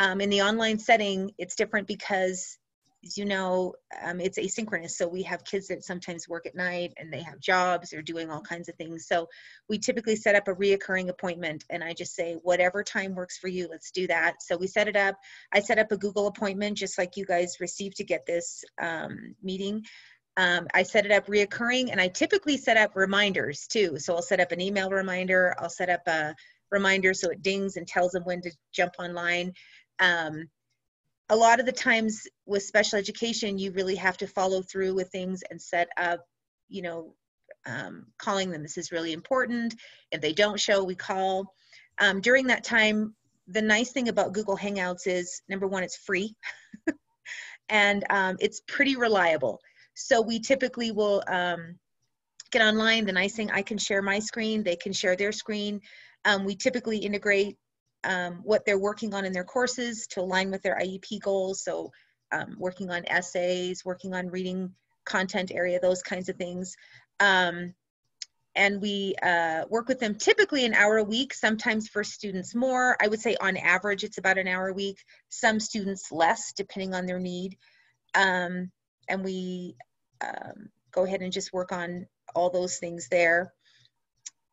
Um, in the online setting, it's different because as you know, um, it's asynchronous. So we have kids that sometimes work at night and they have jobs or doing all kinds of things. So we typically set up a reoccurring appointment and I just say, whatever time works for you, let's do that. So we set it up. I set up a Google appointment just like you guys received to get this um, meeting. Um, I set it up reoccurring and I typically set up reminders too. So I'll set up an email reminder. I'll set up a reminder so it dings and tells them when to jump online. Um, a lot of the times with special education, you really have to follow through with things and set up, you know, um, calling them. This is really important. If they don't show, we call. Um, during that time, the nice thing about Google Hangouts is number one, it's free and um, it's pretty reliable. So we typically will um, get online. The nice thing, I can share my screen, they can share their screen. Um, we typically integrate um, what they're working on in their courses to align with their IEP goals. So um, working on essays, working on reading content area, those kinds of things. Um, and we uh, work with them typically an hour a week, sometimes for students more. I would say on average it's about an hour a week, some students less depending on their need. Um, and we um, go ahead and just work on all those things there.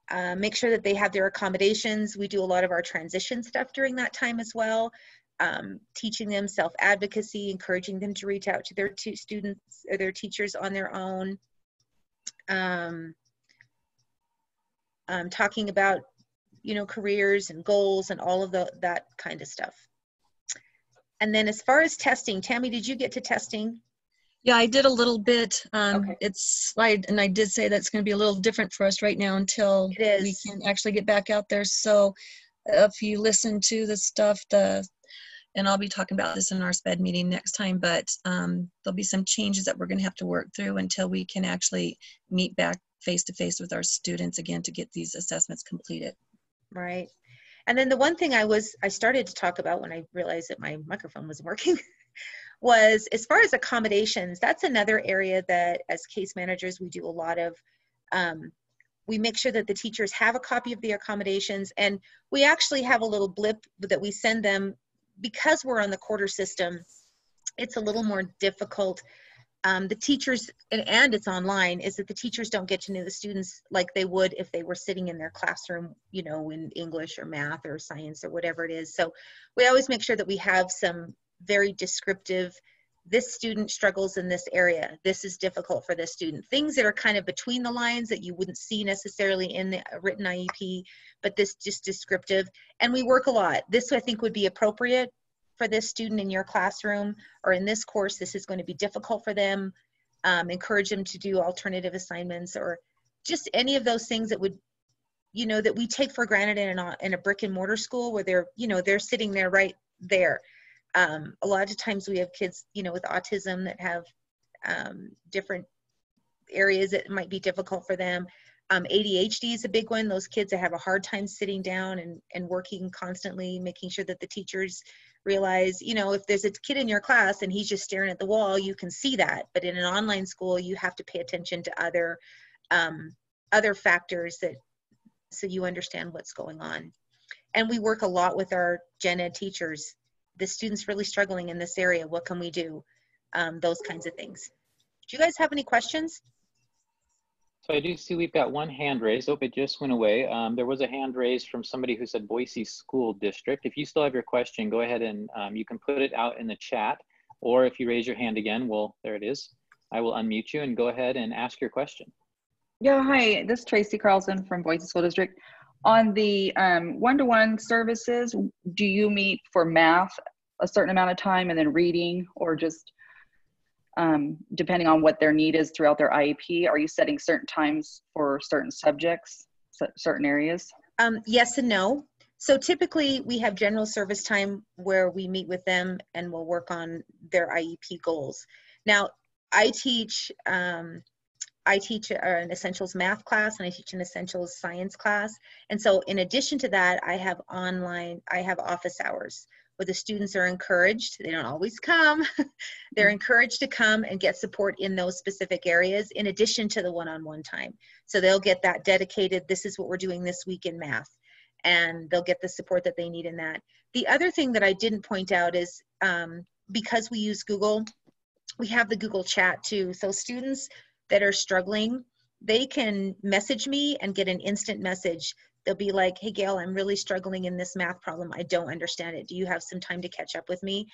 Uh, make sure that they have their accommodations. We do a lot of our transition stuff during that time as well, um, teaching them self-advocacy, encouraging them to reach out to their students or their teachers on their own. Um, um, talking about, you know, careers and goals and all of the, that kind of stuff. And then as far as testing, Tammy, did you get to testing? Yeah, I did a little bit. Um, Okay. It's slide, and I did say that's going to be a little different for us right now until It we is. can actually get back out there. So if you listen to the stuff, the and I'll be talking about this in our SPED meeting next time, but um, there'll be some changes that we're going to have to work through until we can actually meet back face to face with our students again to get these assessments completed. Right. And then the one thing I was, I started to talk about when I realized that my microphone wasn't working was as far as accommodations, that's another area that as case managers, we do a lot of. Um, we make sure that the teachers have a copy of the accommodations and we actually have a little blip that we send them because we're on the quarter system. It's a little more difficult um, the teachers and, and it's online is that the teachers don't get to know the students like they would if they were sitting in their classroom you know in english or math or science or whatever it is so we always make sure that we have some very descriptive this student struggles in this area this is difficult for this student things that are kind of between the lines that you wouldn't see necessarily in the written iep but this just descriptive and we work a lot this i think would be appropriate for this student in your classroom or in this course, this is going to be difficult for them. Um, encourage them to do alternative assignments or just any of those things that would, you know, that we take for granted in, an, in a brick and mortar school where they're, you know, they're sitting there right there. Um, a lot of times we have kids, you know, with autism that have um, different areas that might be difficult for them. Um, ADHD is a big one. Those kids that have a hard time sitting down and, and working constantly, making sure that the teachers realize, you know, if there's a kid in your class and he's just staring at the wall, you can see that. But in an online school, you have to pay attention to other um, other factors that so you understand what's going on. And we work a lot with our gen ed teachers. The student's really struggling in this area. What can we do? Um, those kinds of things. Do you guys have any questions? So I do see we've got one hand raised. Oh, it just went away. Um, there was a hand raised from somebody who said Boise School District. If you still have your question, go ahead and um, you can put it out in the chat. Or if you raise your hand again, well, there it is. I will unmute you and go ahead and ask your question. Yeah, hi, this is Tracy Carlson from Boise School District. On the um, one-to-one services, do you meet for math a certain amount of time and then reading or just um, depending on what their need is throughout their IEP? Are you setting certain times for certain subjects, certain areas? Um, yes and no. So typically we have general service time where we meet with them and we'll work on their IEP goals. Now, I teach um, I teach an essentials math class and I teach an essentials science class. And so in addition to that, I have online, I have office hours where the students are encouraged, they don't always come, they're encouraged to come and get support in those specific areas in addition to the one-on-one time. So they'll get that dedicated, this is what we're doing this week in math. and they'll get the support that they need in that. The other thing that I didn't point out is um, because we use Google, we have the Google chat too. So students that are struggling, they can message me and get an instant message. They'll be like, hey, Gail, I'm really struggling in this math problem. I don't understand it. Do you have some time to catch up with me?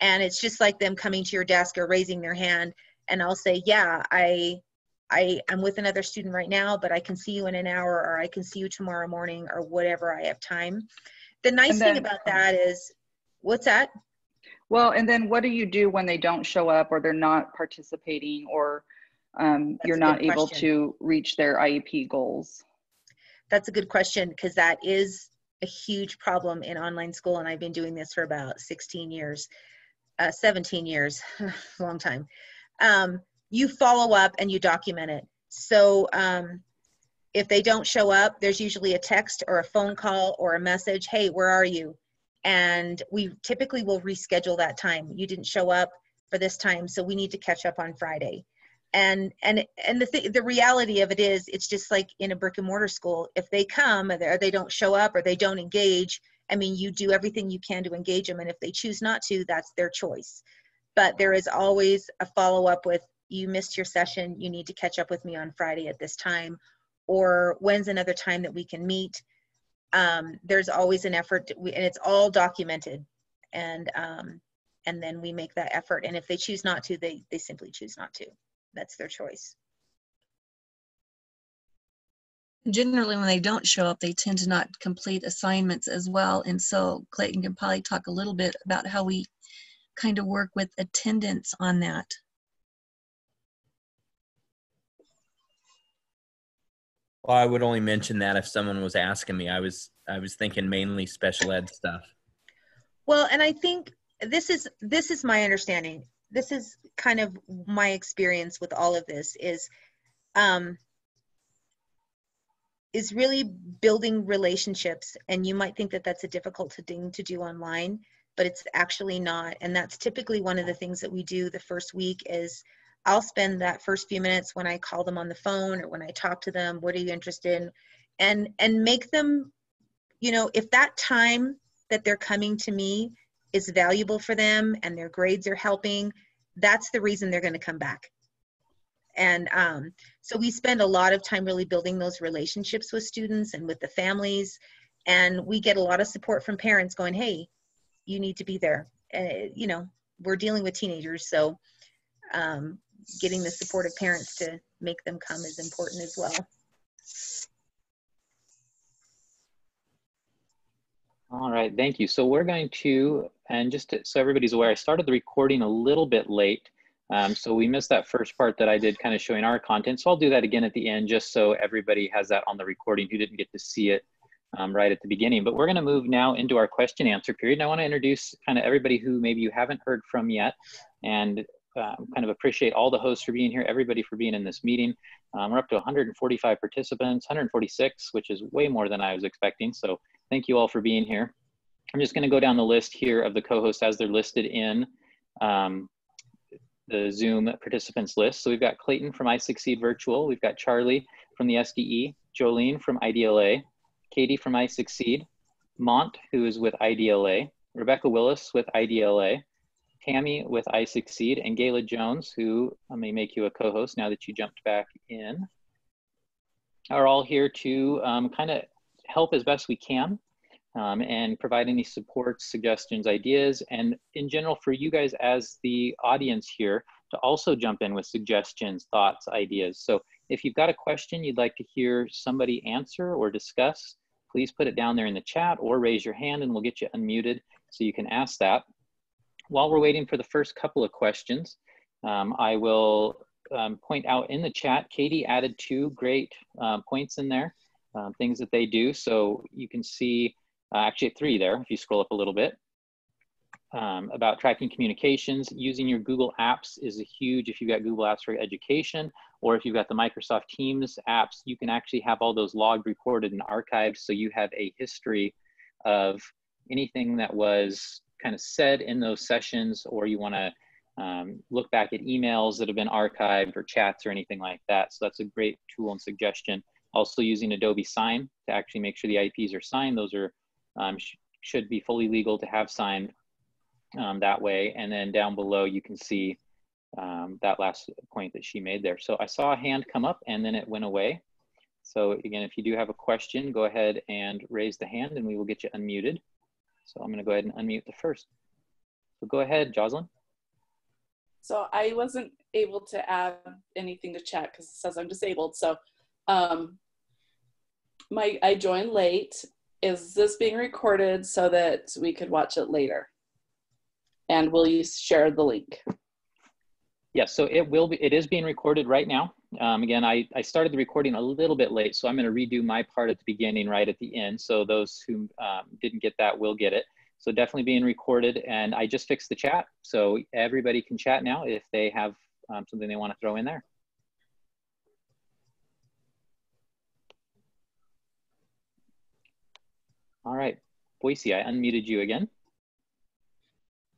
And it's just like them coming to your desk or raising their hand. And I'll say, yeah, I I I'm with another student right now, but I can see you in an hour or I can see you tomorrow morning or whatever I have time. The nice then, thing about um, that is, what's that? Well, and then what do you do when they don't show up or they're not participating or um, you're not able to reach their IEP goals? That's a good question because that is a huge problem in online school, and I've been doing this for about 16 years, uh, 17 years, long time. Um, you follow up and you document it. So um, if they don't show up, there's usually a text or a phone call or a message, hey, where are you? And we typically will reschedule that time. You didn't show up for this time, so we need to catch up on Friday. And and and the th- the reality of it is, it's just like in a brick and mortar school. If they come or they don't show up or they don't engage, I mean, you do everything you can to engage them, and if they choose not to, that's their choice. But there is always a follow up with, you missed your session, you need to catch up with me on Friday at this time, or when's another time that we can meet. Um, there's always an effort, to, and it's all documented, and um, and then we make that effort. And if they choose not to, they they simply choose not to. That's their choice. Generally, when they don't show up, they tend to not complete assignments as well. And so Clayton can probably talk a little bit about how we kind of work with attendance on that. Well, I would only mention that if someone was asking me. I was I was thinking mainly special ed stuff. Well, and I think this is this is my understanding. This is kind of my experience with all of this is um is really building relationships and you might think that that's a difficult thing to do online but it's actually not and that's typically one of the things that we do the first week is I'll spend that first few minutes when I call them on the phone or when I talk to them, what are you interested in? And and make them, you know, if that time that they're coming to me is valuable for them and their grades are helping, that's the reason they're going to come back. And um, so we spend a lot of time really building those relationships with students and with the families. And we get a lot of support from parents going, hey, you need to be there. Uh, you know, we're dealing with teenagers, so um, getting the support of parents to make them come is important as well. All right, thank you. So we're going to, and just to, so everybody's aware, I started the recording a little bit late. Um, so we missed that first part that I did kind of showing our content. So I'll do that again at the end just so everybody has that on the recording who didn't get to see it um, right at the beginning. But we're gonna move now into our question answer period. And I wanna introduce kind of everybody who maybe you haven't heard from yet. And um, kind of appreciate all the hosts for being here, everybody for being in this meeting. Um, we're up to 145 participants, 146, which is way more than I was expecting. So thank you all for being here. I'm just going to go down the list here of the co-hosts as they're listed in um, the Zoom participants list. So we've got Clayton from iSucceed Virtual. We've got Charlie from the SDE, Jolene from IDLA, Katie from iSucceed, Mont, who is with IDLA, Rebecca Willis with IDLA, Tammy with iSucceed, and Gayla Jones, who I may make you a co-host now that you jumped back in, are all here to um, kind of help as best we can um, and provide any support, suggestions, ideas, and in general for you guys as the audience here to also jump in with suggestions, thoughts, ideas. So if you've got a question you'd like to hear somebody answer or discuss, please put it down there in the chat or raise your hand and we'll get you unmuted so you can ask that while we're waiting for the first couple of questions, um, I will um, point out in the chat, Katie added two great uh, points in there, um, things that they do. So you can see uh, actually three there if you scroll up a little bit. Um, about tracking communications, using your Google Apps is a huge, if you've got Google Apps for education, or if you've got the Microsoft Teams apps, you can actually have all those logged, recorded, and archived. So you have a history of anything that was kind of said in those sessions, or you want to um, look back at emails that have been archived or chats or anything like that. So that's a great tool and suggestion Also using Adobe Sign to actually make sure the IEPs are signed. Those are um, sh should be fully legal to have signed um, that way. And then down below, you can see um, that last point that she made there. So I saw a hand come up and then it went away. So again, if you do have a question, go ahead and raise the hand and we will get you unmuted. So I'm gonna go ahead and unmute the first. So go ahead, Jocelyn. So I wasn't able to add anything to chat because it says I'm disabled. So um, my I joined late. Is this being recorded so that we could watch it later? And will you share the link? Yes, so it will be, it is being recorded right now. Um, again, I, I started the recording a little bit late, so I'm gonna redo my part at the beginning right at the end. So those who um, didn't get that will get it. So definitely being recorded and I just fixed the chat. So everybody can chat now if they have um, something they wanna throw in there. All right, Boise, I unmuted you again.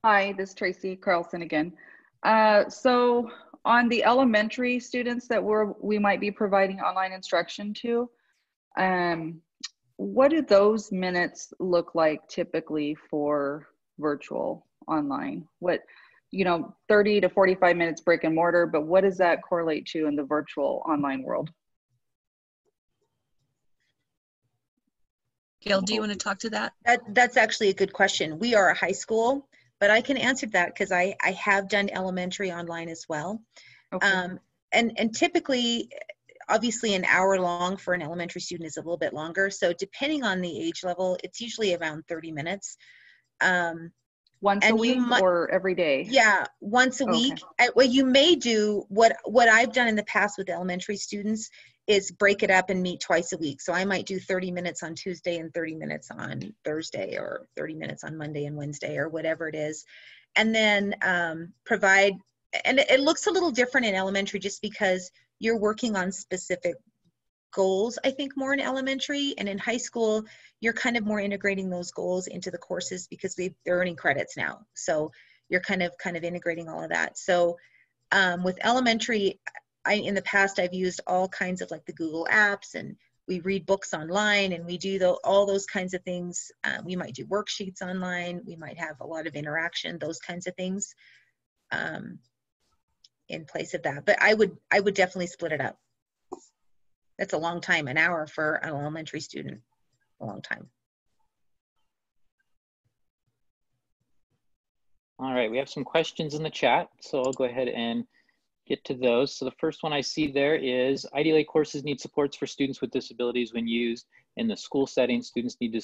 Hi, this is Tracy Carlson again. Uh, so on the elementary students that we're, we might be providing online instruction to, um, what do those minutes look like typically for virtual online? What, you know, 30 to 45 minutes brick and mortar, but what does that correlate to in the virtual online world? Gail, do you want to talk to that? That, that's actually a good question. We are a high school, but I can answer that because I, I have done elementary online as well. Okay. Um, and, and typically, obviously an hour long for an elementary student is a little bit longer. So depending on the age level, it's usually around 30 minutes. Um, Once a week might- or every day? yeah, once a Okay. week. What you may do, what what I've done in the past with elementary students is break it up and meet twice a week. So I might do 30 minutes on Tuesday and 30 minutes on Thursday, or 30 minutes on Monday and Wednesday, or whatever it is, and then um, provide. And it looks a little different in elementary just because you're working on specific goals i think more in elementary and in high school you're kind of more integrating those goals into the courses because they, they're earning credits now so you're kind of kind of integrating all of that so um, with elementary i in the past i've used all kinds of like the google apps and we read books online and we do the, all those kinds of things. Um, we might do worksheets online. We might have a lot of interaction those kinds of things um, in place of that. But i would i would definitely split it up. That's a long time an hour for an elementary student. A long time. All right, we have some questions in the chat, so I'll go ahead and get to those. So the first one I see there is IDLA courses need supports for students with disabilities when used in the school setting. Students need to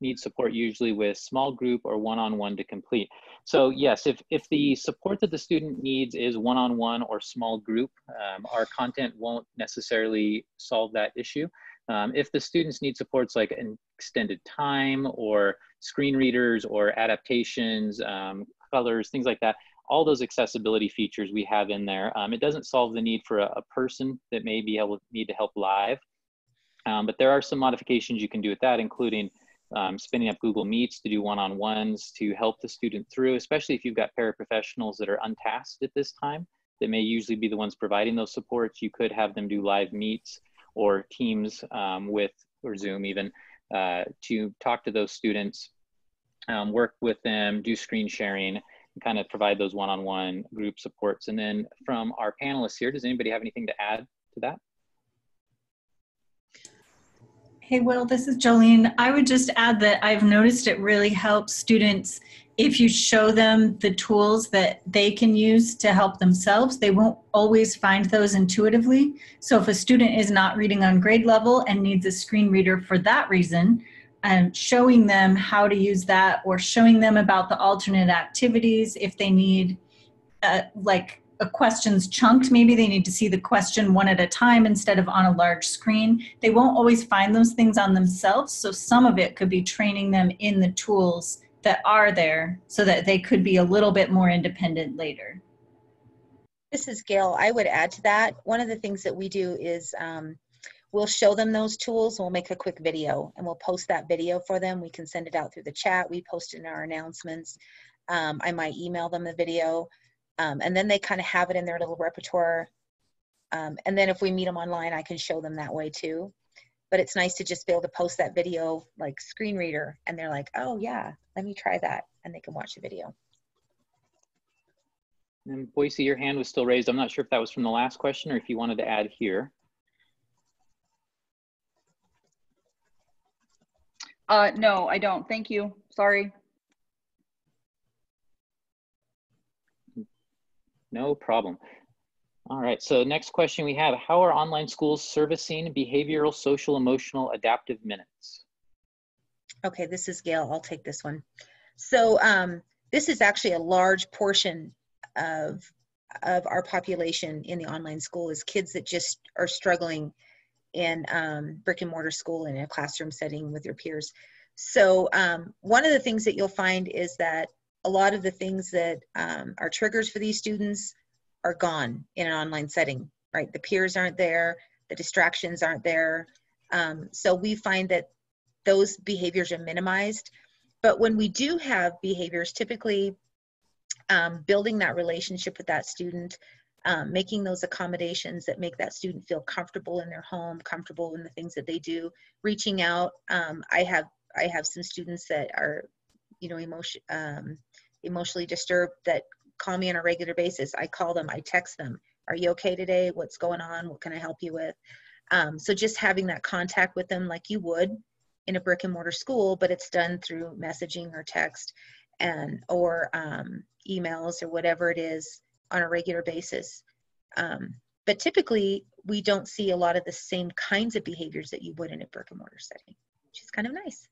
need support usually with small group or one-on-one to complete. So yes, if, if the support that the student needs is one-on-one or small group, um, our content won't necessarily solve that issue. Um, if the students need supports like an extended time or screen readers or adaptations, um, colors, things like that, all those accessibility features we have in there. Um, it doesn't solve the need for a, a person that may be able need to help live, um, but there are some modifications you can do with that, including um, spinning up Google Meets to do one-on-ones to help the student through, especially if you've got paraprofessionals that are untasked at this time, that may usually be the ones providing those supports. You could have them do live meets or Teams um, with, or Zoom even, uh, to talk to those students, um, work with them, do screen sharing, kind of provide those one-on-one group supports. And then from our panelists here, does anybody have anything to add to that? Hey, Will, this is Jolene. I would just add that I've noticed it really helps students if you show them the tools that they can use to help themselves. They won't always find those intuitively. So if a student is not reading on grade level and needs a screen reader for that reason, and showing them how to use that or showing them about the alternate activities if they need uh, like a question's chunked maybe they need to see the question one at a time instead of on a large screen they won't always find those things on themselves so some of it could be training them in the tools that are there so that they could be a little bit more independent later This is Gail. I would add to that. One of the things that we do is um, we'll show them those tools. We'll make a quick video and we'll post that video for them. We can send it out through the chat. We post it in our announcements. Um, I might email them the video. Um, and then they kind of have it in their little repertoire. Um, and then if we meet them online, I can show them that way too. but it's nice to just be able to post that video like screen reader and they're like, oh yeah, let me try that. And they can watch the video. And Boise, your hand was still raised. I'm not sure if that was from the last question or if you wanted to add here. Uh, no, I don't. Thank you. Sorry. No problem. All right, so next question we have, how are online schools servicing behavioral, social, emotional, adaptive minutes? Okay, this is Gail, I'll take this one. So um, this is actually a large portion of, of our population in the online school is kids that just are struggling in um, brick and mortar school in a classroom setting with your peers. So um, one of the things that you'll find is that a lot of the things that um, are triggers for these students are gone in an online setting, right? The peers aren't there, the distractions aren't there. Um, so we find that those behaviors are minimized. But when we do have behaviors, typically um, building that relationship with that student, um, making those accommodations that make that student feel comfortable in their home, comfortable in the things that they do, reaching out. Um, I have I have some students that are, you know, emotion um, emotionally disturbed that call me on a regular basis. I call them, I text them. Are you okay today? What's going on? What can I help you with? Um, so just having that contact with them like you would in a brick and mortar school, but it's done through messaging or text and or um, emails or whatever it is on a regular basis. Um, but typically, we don't see a lot of the same kinds of behaviors that you would in a brick and mortar setting, which is kind of nice.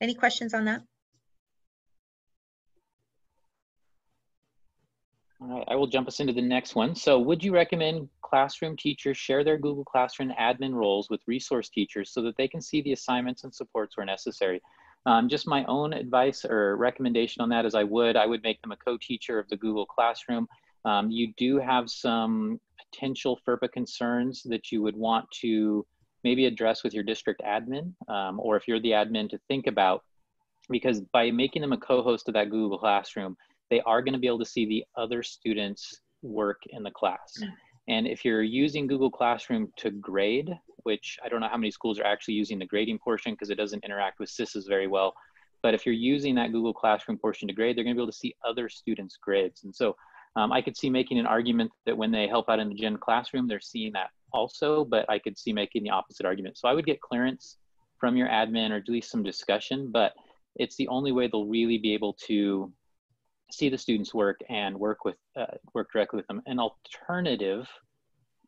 Any questions on that? All right, I will jump us into the next one. So would you recommend classroom teachers share their Google Classroom admin roles with resource teachers so that they can see the assignments and supports where necessary? Um, just my own advice or recommendation on that is I would, I would make them a co-teacher of the Google Classroom. Um, you do have some potential FERPA concerns that you would want to maybe address with your district admin, um, or if you're the admin to think about, because by making them a co-host of that Google Classroom, they are going to be able to see the other students work in the class. And if you're using Google Classroom to grade, which I don't know how many schools are actually using the grading portion because it doesn't interact with SISs very well. But if you're using that Google Classroom portion to grade, they're going to be able to see other students' grades. And so um, I could see making an argument that when they help out in the Gen classroom, they're seeing that also, but I could see making the opposite argument. So I would get clearance from your admin or at least some discussion, but it's the only way they'll really be able to see the students work and work with uh, work directly with them. An alternative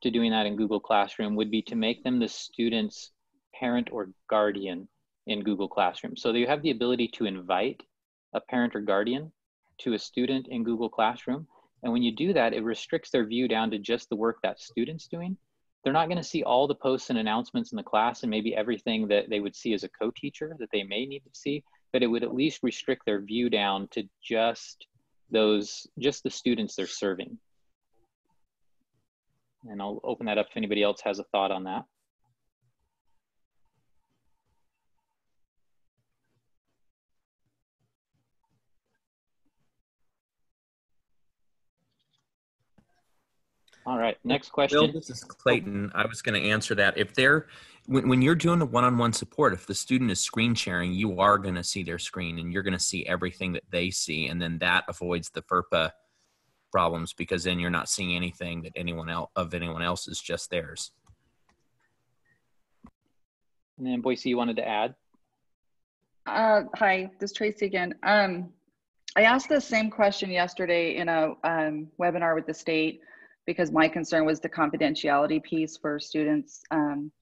to doing that in Google Classroom would be to make them the student's parent or guardian in Google Classroom. So you have the ability to invite a parent or guardian to a student in Google Classroom. And when you do that, it restricts their view down to just the work that student's doing. They're not going to see all the posts and announcements in the class and maybe everything that they would see as a co-teacher that they may need to see, but it would at least restrict their view down to just those, just the students they're serving. And I'll open that up if anybody else has a thought on that. All right, next question. Bill, this is Clayton. I was going to answer that. If they're when, when you're doing a one-on-one support, if the student is screen sharing, you are going to see their screen and you're going to see everything that they see, and then that avoids the FERPA problems because then you're not seeing anything that anyone else of anyone else is just theirs. And then Boise, you wanted to add? Uh, hi, this is Tracy again. Um, I asked the same question yesterday in a um, webinar with the state because my concern was the confidentiality piece for students, um,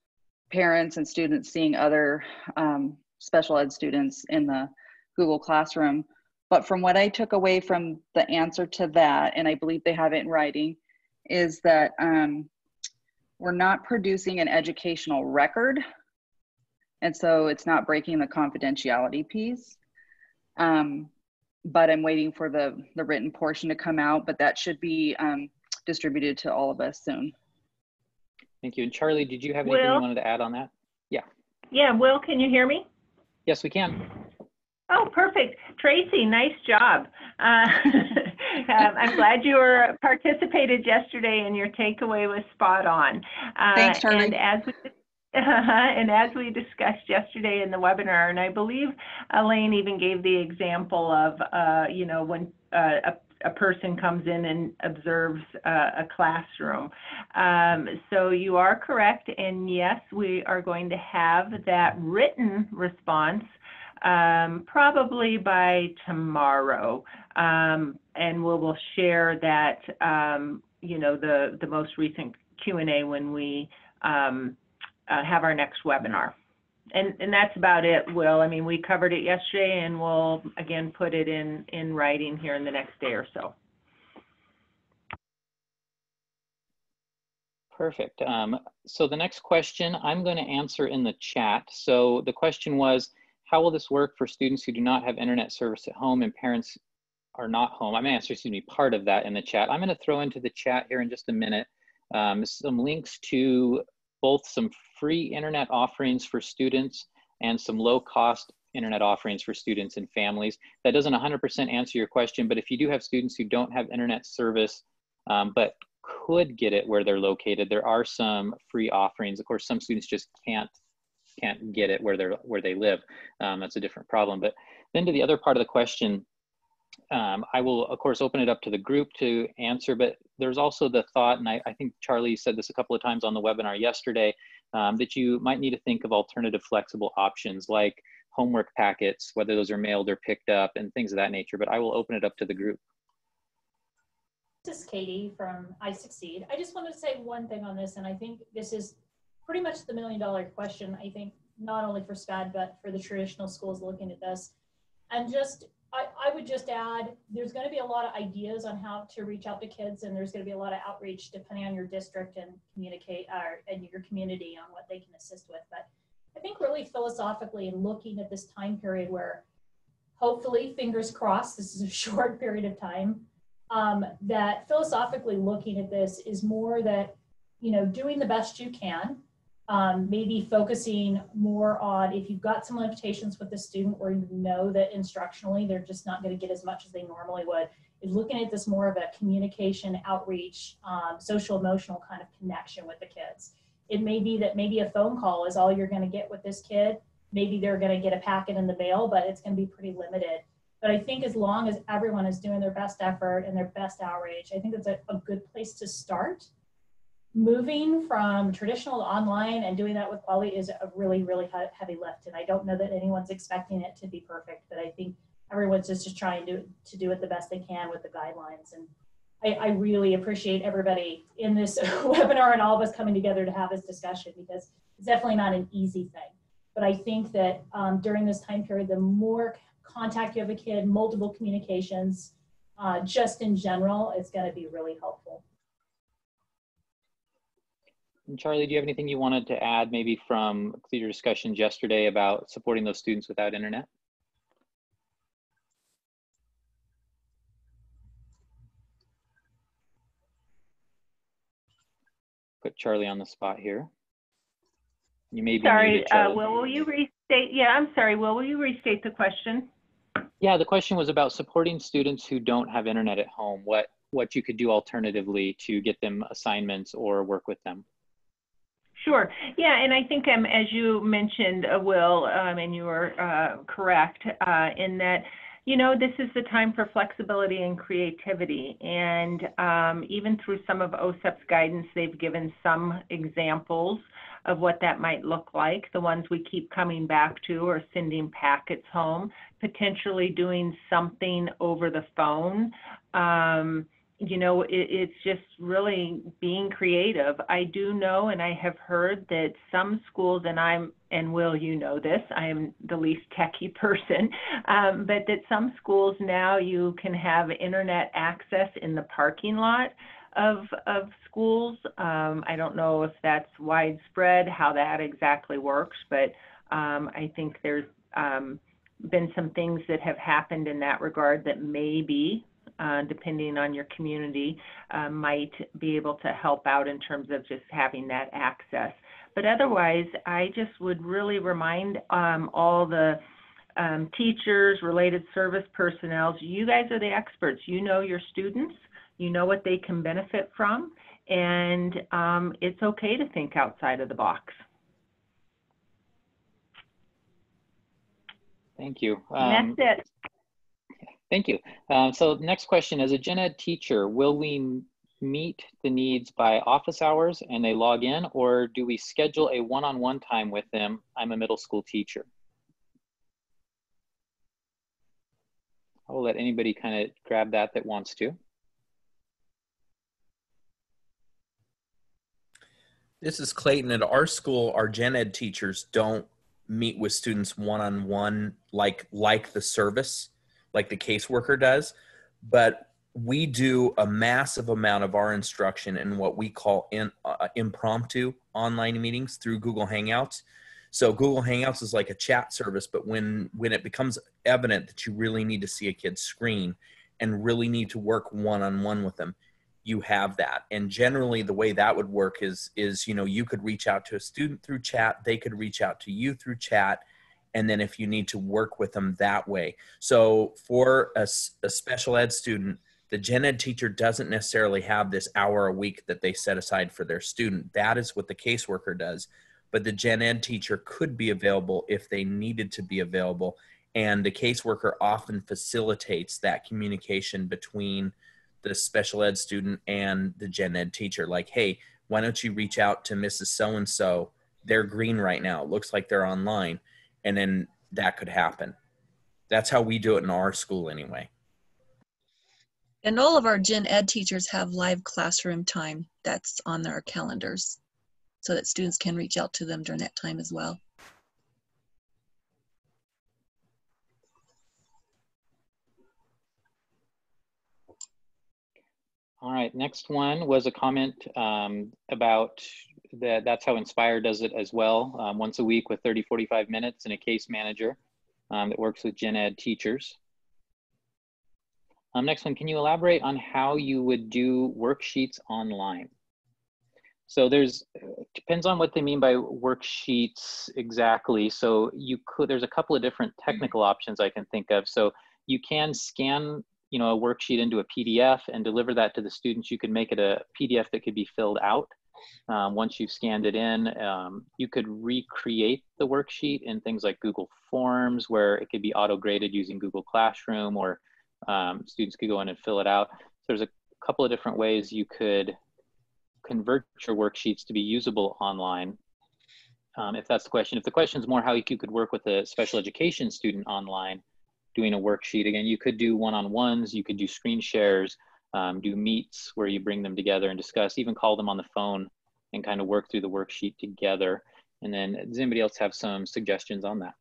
parents and students seeing other um, special ed students in the Google Classroom. But from what I took away from the answer to that, and I believe they have it in writing, is that um, we're not producing an educational record. And so it's not breaking the confidentiality piece. Um, but I'm waiting for the, the written portion to come out, but that should be um, distributed to all of us soon. Thank you. And Charlie, did you have anything Will? you wanted to add on that? Yeah. Yeah, Will, can you hear me? Yes, we can. Oh, perfect. Tracy, nice job. Uh, um, I'm glad you were participated yesterday and your takeaway was spot on. Uh, Thanks, Charlie. And as we and as we discussed yesterday in the webinar, and I believe Elaine even gave the example of, uh, you know, when uh, a a person comes in and observes uh, a classroom. Um, so you are correct, and yes, we are going to have that written response um, probably by tomorrow, um, and we will share that, um, you know, the the most recent Q and A when we um, uh, have our next webinar. And, and that's about it, Will. I mean, we covered it yesterday and we'll again put it in, in writing here in the next day or so. Perfect. Um, so the next question I'm going to answer in the chat. So the question was, how will this work for students who do not have internet service at home and parents are not home? I'm going to answer, excuse me, part of that in the chat. I'm going to throw into the chat here in just a minute um, some links to both some free internet offerings for students and some low cost internet offerings for students and families. That doesn't 100% answer your question, but if you do have students who don't have internet service, um, but could get it where they're located, there are some free offerings. Of course, some students just can't can't get it where they're where they live. Um, that's a different problem. But then to the other part of the question, um, I will, of course, open it up to the group to answer, but there's also the thought, and I, I think Charlie said this a couple of times on the webinar yesterday, um, that you might need to think of alternative flexible options like homework packets, whether those are mailed or picked up and things of that nature, but I will open it up to the group. This is Katie from iSucceed. I just wanted to say one thing on this, and I think this is pretty much the million dollar question, I think, not only for SPED, but for the traditional schools looking at this. And just I, I would just add there's going to be a lot of ideas on how to reach out to kids, and there's going to be a lot of outreach depending on your district and communicate uh, and your community on what they can assist with. But I think really philosophically and looking at this time period where hopefully, fingers crossed, this is a short period of time, um, that philosophically looking at this is more that, you know, doing the best you can um, maybe focusing more on if you've got some limitations with the student where you know that instructionally they're just not going to get as much as they normally would is looking at this more of a communication outreach um, social emotional kind of connection with the kids. It may be that maybe a phone call is all you're going to get with this kid. Maybe they're going to get a packet in the mail but it's going to be pretty limited. But i think as long as everyone is doing their best effort and their best outreach i think that's a, a good place to start moving from traditional to online and doing that with quality is a really, really heavy lift. And I don't know that anyone's expecting it to be perfect, but I think everyone's just, just trying to, to do it the best they can with the guidelines. And I, I really appreciate everybody in this webinar and all of us coming together to have this discussion because it's definitely not an easy thing. But I think that um, during this time period, the more contact you have a kid, multiple communications, uh, just in general, it's going to be really helpful. And Charlie, do you have anything you wanted to add maybe from your discussions yesterday about supporting those students without internet? Put Charlie on the spot here. You may be sorry, muted, uh, Will, will you restate? Yeah, I'm sorry, Will, will you restate the question? Yeah, the question was about supporting students who don't have internet at home. What what you could do alternatively to get them assignments or work with them. Sure. Yeah, and I think um, as you mentioned, uh, Will, um, and you are uh, correct uh, in that, you know, this is the time for flexibility and creativity. And um, even through some of OSEP's guidance, they've given some examples of what that might look like. The ones we keep coming back to are sending packets home, potentially doing something over the phone. Um, you know, it, it's just really being creative. I do know, and I have heard that some schools, and I'm, and Will, you know this, I am the least techie person, um, but that some schools now you can have internet access in the parking lot of of schools. Um, I don't know if that's widespread, how that exactly works, but um, I think there's um, been some things that have happened in that regard that may be uh, depending on your community, uh, might be able to help out in terms of just having that access. But otherwise, I just would really remind um, all the um, teachers, related service personnel. You guys are the experts. You know your students. You know what they can benefit from. And um, it's okay to think outside of the box. Thank you. Um, that's it. Thank you. Um, so next question, as a gen ed teacher, will we meet the needs by office hours and they log in or do we schedule a one-on-one -on -one time with them? I'm a middle school teacher. I will let anybody kind of grab that that wants to. This is Clayton. At our school, our gen ed teachers don't meet with students one on one like like the service, like the caseworker does, but we do a massive amount of our instruction in what we call in, uh, impromptu online meetings through Google Hangouts. So Google Hangouts is like a chat service, but when when it becomes evident that you really need to see a kid's screen and really need to work one on one with them, you have that. And generally, the way that would work is is you know you could reach out to a student through chat, they could reach out to you through chat, and then if you need to work with them that way. So for a, a special ed student the gen ed teacher doesn't necessarily have this hour a week that they set aside for their student. That is what the caseworker does. But the gen ed teacher could be available if they needed to be available. And the caseworker often facilitates that communication between the special ed student and the gen ed teacher. Like, hey, why don't you reach out to Mrs. So and so? They're green right now. It looks like they're online. And then that could happen. That's how we do it in our school, anyway. And all of our gen ed teachers have live classroom time that's on their calendars so that students can reach out to them during that time as well. All right, next one was a comment um, about that that's how Inspire does it as well, um, once a week with 30, 45 minutes and a case manager um, that works with gen ed teachers. Um, next one, can you elaborate on how you would do worksheets online? So there's, depends on what they mean by worksheets exactly. So you could, there's a couple of different technical options I can think of. So you can scan, you know, a worksheet into a PDF and deliver that to the students. You can make it a PDF that could be filled out. Um, once you've scanned it in, um, you could recreate the worksheet in things like Google Forms where it could be auto-graded using Google Classroom or um, students could go in and fill it out. So there's a couple of different ways you could convert your worksheets to be usable online. Um, if that's the question. If the question is more how you could work with a special education student online doing a worksheet, again, you could do one-on-ones, you could do screen shares, um, do meets where you bring them together and discuss, even call them on the phone and kind of work through the worksheet together. And then does anybody else have some suggestions on that?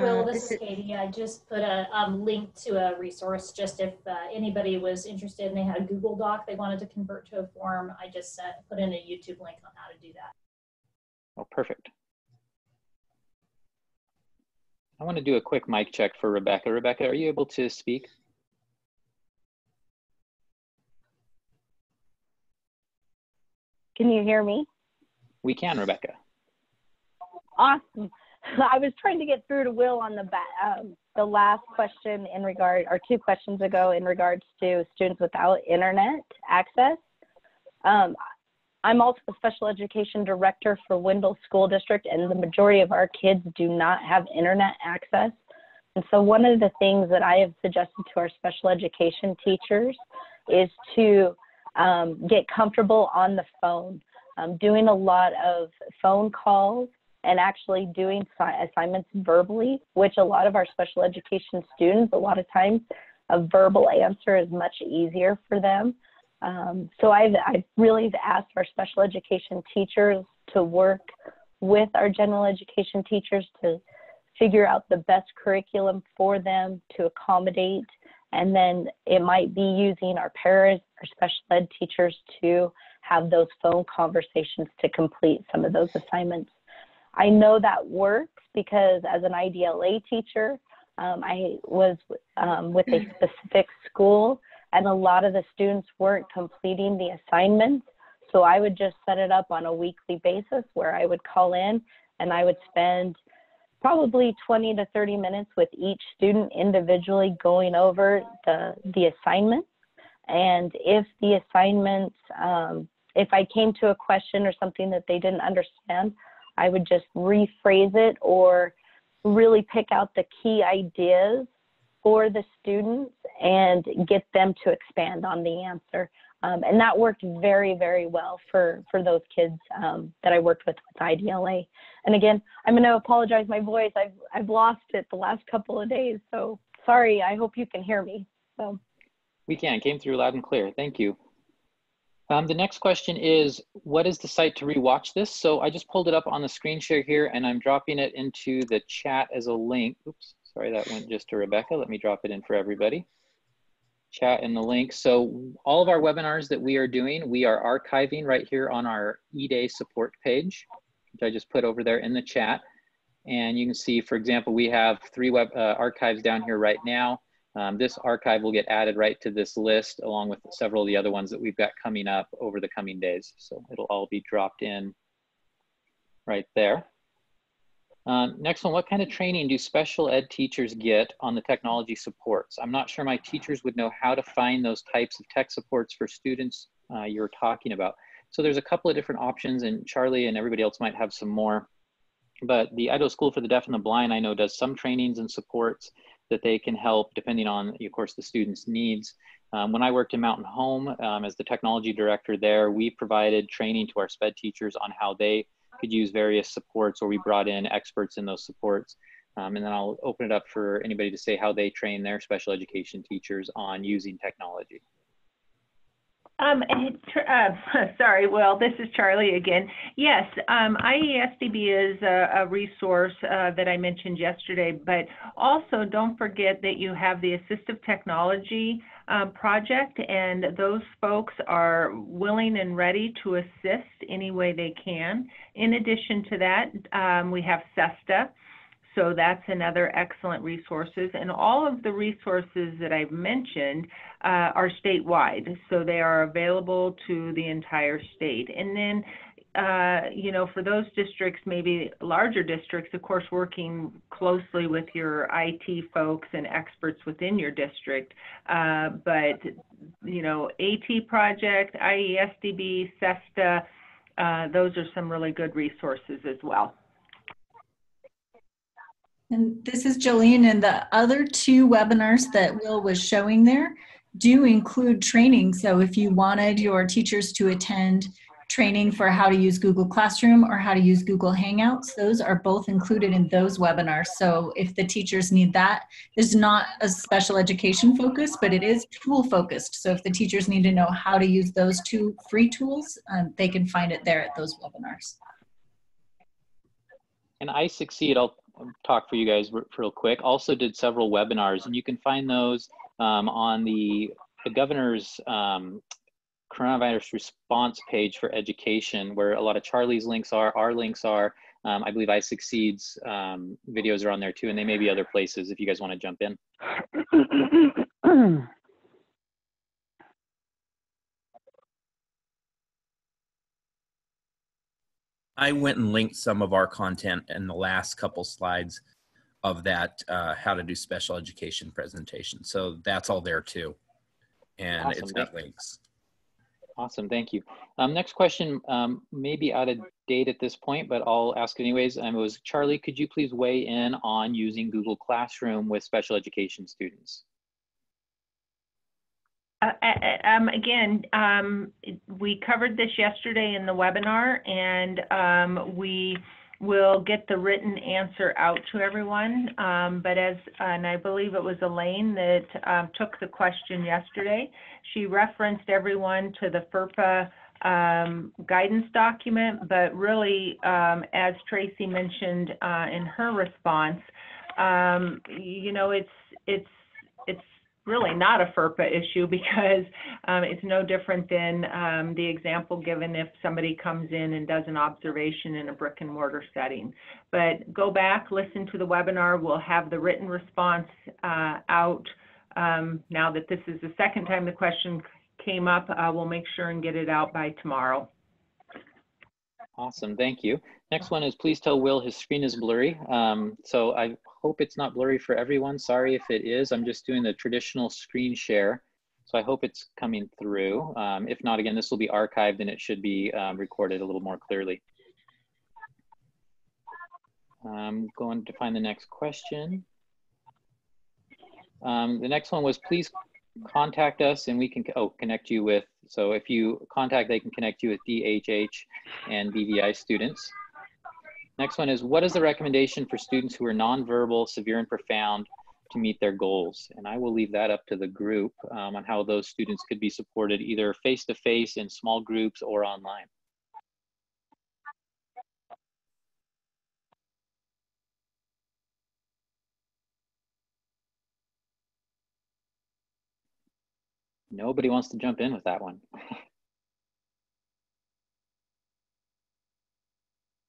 Will, uh, this is Katie. I just put a um, link to a resource just if uh, anybody was interested and they had a Google Doc they wanted to convert to a form. I just uh, put in a YouTube link on how to do that. Oh, perfect. I want to do a quick mic check for Rebecca. Rebecca, are you able to speak? Can you hear me? We can, Rebecca. Awesome. I was trying to get through to Will on the um, the last question in regard, or two questions ago, in regards to students without internet access. Um, I'm also a special education director for Wendell School District, and the majority of our kids do not have internet access. And so, one of the things that I have suggested to our special education teachers is to um, get comfortable on the phone, um, doing a lot of phone calls and actually doing assignments verbally, which a lot of our special education students, a lot of times, a verbal answer is much easier for them. Um, so I've, I've really asked our special education teachers to work with our general education teachers to figure out the best curriculum for them to accommodate. And then it might be using our our special ed teachers to have those phone conversations to complete some of those assignments. I know that works because as an IDLA teacher, um, I was um, with a specific school and a lot of the students weren't completing the assignments. so I would just set it up on a weekly basis where I would call in and I would spend probably 20 to 30 minutes with each student individually going over the, the assignments. And if the assignments, um, if I came to a question or something that they didn't understand, I would just rephrase it or really pick out the key ideas for the students and get them to expand on the answer. Um, and that worked very, very well for, for those kids um, that I worked with with IDLA. And again, I'm going to apologize my voice. I've, I've lost it the last couple of days. So sorry, I hope you can hear me. So. We can, came through loud and clear. Thank you. Um, the next question is, what is the site to rewatch this? So I just pulled it up on the screen share here and I'm dropping it into the chat as a link. Oops, sorry, that went just to Rebecca. Let me drop it in for everybody. Chat and the link. So all of our webinars that we are doing, we are archiving right here on our eDay support page, which I just put over there in the chat. And you can see, for example, we have three web uh, archives down here right now. Um, this archive will get added right to this list along with several of the other ones that we've got coming up over the coming days. So it'll all be dropped in right there. Um, next one, what kind of training do special ed teachers get on the technology supports? I'm not sure my teachers would know how to find those types of tech supports for students uh, you're talking about. So there's a couple of different options and Charlie and everybody else might have some more. But the Idaho School for the Deaf and the Blind, I know does some trainings and supports that they can help depending on, of course, the student's needs. Um, when I worked in Mountain Home um, as the technology director there, we provided training to our SPED teachers on how they could use various supports or we brought in experts in those supports. Um, and then I'll open it up for anybody to say how they train their special education teachers on using technology. Um, uh, sorry, Will, this is Charlie again. Yes, um, IESDB is a, a resource uh, that I mentioned yesterday, but also don't forget that you have the assistive technology um, project, and those folks are willing and ready to assist any way they can. In addition to that, um, we have SESTA, so that's another excellent resources. And all of the resources that I've mentioned uh, are statewide. So they are available to the entire state. And then uh, you know, for those districts, maybe larger districts, of course, working closely with your IT folks and experts within your district. Uh, but, you know, AT Project, IESDB, SESTA, uh, those are some really good resources as well. And this is Jolene, and the other two webinars that Will was showing there do include training. So if you wanted your teachers to attend training for how to use Google Classroom or how to use Google Hangouts, those are both included in those webinars. So if the teachers need that, there's not a special education focus, but it is tool focused. So if the teachers need to know how to use those two free tools, um, they can find it there at those webinars. And iSucceed. I'll talk for you guys real quick. Also did several webinars, and you can find those um, on the, the governor's um, coronavirus response page for education, where a lot of Charlie's links are, our links are. Um, I believe iSucceed's um, videos are on there too, and they may be other places if you guys want to jump in. I went and linked some of our content in the last couple slides of that uh, how to do special education presentation. So that's all there too. And awesome. it's got links. Awesome, thank you. Um, next question um, may be out of date at this point, but I'll ask anyways. Um, it was Charlie, could you please weigh in on using Google Classroom with special education students? Uh, uh, um, again, um, we covered this yesterday in the webinar, and um, we will get the written answer out to everyone. Um, but as, and I believe it was Elaine that um, took the question yesterday, she referenced everyone to the FERPA um, guidance document, but really, as Tracy mentioned uh, in her response, you know, it's it's really not a FERPA issue because um, it's no different than um, the example given if somebody comes in and does an observation in a brick and mortar setting. But go back, listen to the webinar. We'll have the written response uh, out. Um, now that this is the second time the question came up, uh, we'll make sure and get it out by tomorrow. Awesome, thank you. Next one is please tell Will his screen is blurry. Um, so I hope it's not blurry for everyone. Sorry if it is. I'm just doing the traditional screen share. So I hope it's coming through. Um, if not, again, this will be archived and it should be um, recorded a little more clearly. I'm going to find the next question. Um, the next one was please contact us and we can oh connect you with so if you contact they can connect you with DHH and BVI students. Next one is what is the recommendation for students who are nonverbal, severe and profound to meet their goals? And I will leave that up to the group um, on how those students could be supported either face-to-face -face in small groups or online. Nobody wants to jump in with that one.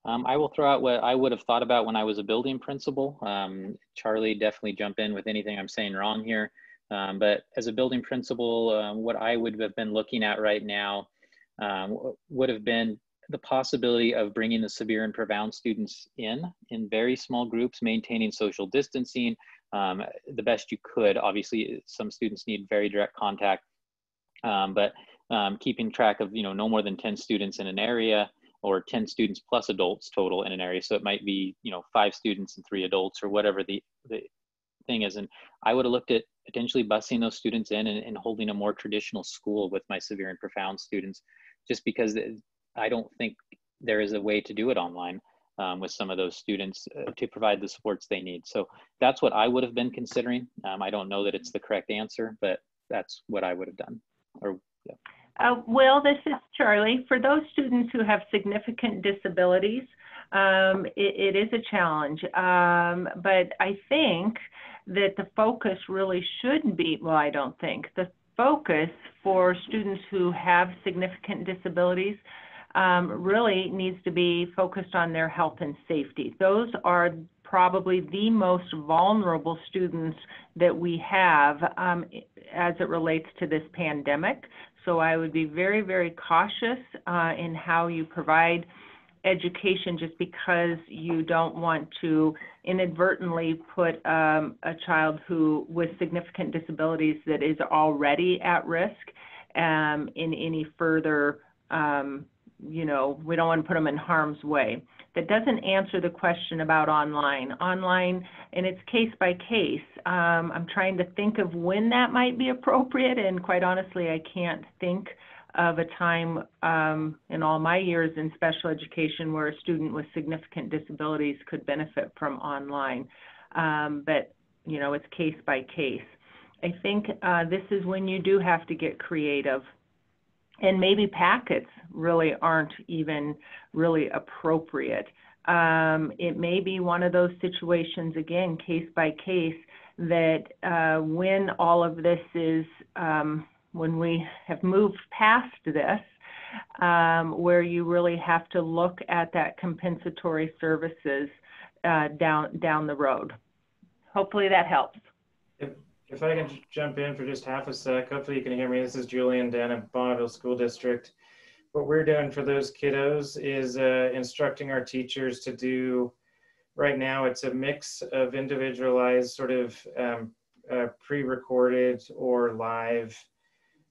um, I will throw out what I would have thought about when I was a building principal. Um, Charlie, definitely jump in with anything I'm saying wrong here. Um, but as a building principal, um, what I would have been looking at right now um, would have been the possibility of bringing the severe and profound students in in very small groups, maintaining social distancing um, the best you could. Obviously, some students need very direct contact um, but keeping track of you know no more than 10 students in an area or 10 students plus adults total in an area. So it might be you know five students and three adults or whatever the, the thing is. And i would have looked at potentially busing those students in and, and holding a more traditional school with my severe and profound students just because i don't think there is a way to do it online um, with some of those students uh, to provide the supports they need. So that's what i would have been considering. Um, i don't know that it's the correct answer but that's what i would have done. Or yeah. Uh, well, this is Charlie. For those students who have significant disabilities, um, it, it is a challenge. Um, but I think that the focus really shouldn't be, well, I don't think, the focus for students who have significant disabilities um, really needs to be focused on their health and safety. Those are probably the most vulnerable students that we have um, as it relates to this pandemic. So I would be very, very cautious uh, in how you provide education just because you don't want to inadvertently put um, a child who with significant disabilities that is already at risk um, in any further, um, you know, we don't want to put them in harm's way that doesn't answer the question about online. Online, and it's case by case. Um, I'm trying to think of when that might be appropriate, and quite honestly, I can't think of a time um, in all my years in special education where a student with significant disabilities could benefit from online. Um, but, you know, it's case by case. I think uh, this is when you do have to get creative and maybe packets really aren't even really appropriate. Um, it may be one of those situations, again, case by case, that uh, when all of this is, um, when we have moved past this, um, where you really have to look at that compensatory services uh, down down the road. Hopefully that helps. If I can jump in for just half a sec, hopefully you can hear me. This is Julian down at Bonneville School District. What we're doing for those kiddos is uh, instructing our teachers to do, right now it's a mix of individualized sort of um, uh, pre-recorded or live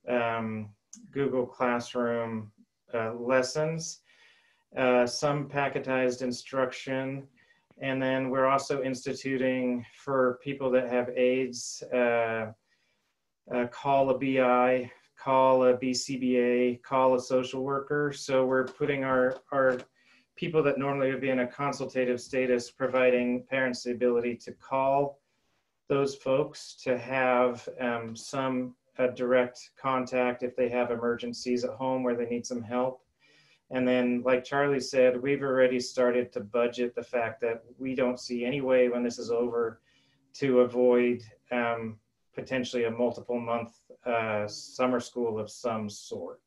um, Google Classroom uh, lessons, uh, some packetized instruction, and then we're also instituting for people that have aides, uh, uh, call a BI, call a BCBA, call a social worker. So we're putting our, our people that normally would be in a consultative status, providing parents the ability to call those folks to have um, some uh, direct contact if they have emergencies at home where they need some help. And then, like Charlie said, we've already started to budget the fact that we don't see any way when this is over to avoid um, potentially a multiple month uh, summer school of some sort.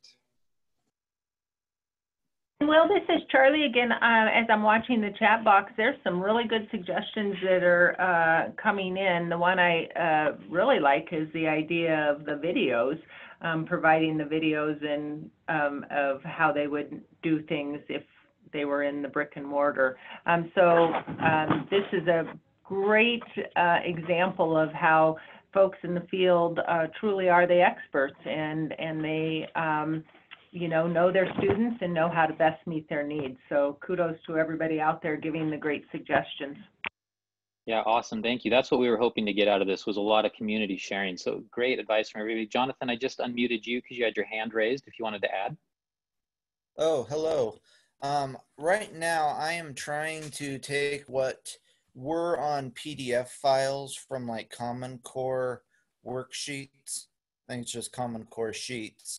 Well, this is Charlie again. Uh, as I'm watching the chat box, there's some really good suggestions that are uh, coming in. The one I uh, really like is the idea of the videos um, providing the videos and um, of how they would do things if they were in the brick and mortar. Um, so um, this is a great uh, example of how folks in the field uh, truly are the experts and and they um, you know know their students and know how to best meet their needs. So kudos to everybody out there giving the great suggestions. Yeah, awesome. Thank you. That's what we were hoping to get out of this was a lot of community sharing. So great advice from everybody. Jonathan, I just unmuted you because you had your hand raised if you wanted to add. Oh, hello. Um, right now, I am trying to take what were on PDF files from like Common Core worksheets. I think it's just Common Core Sheets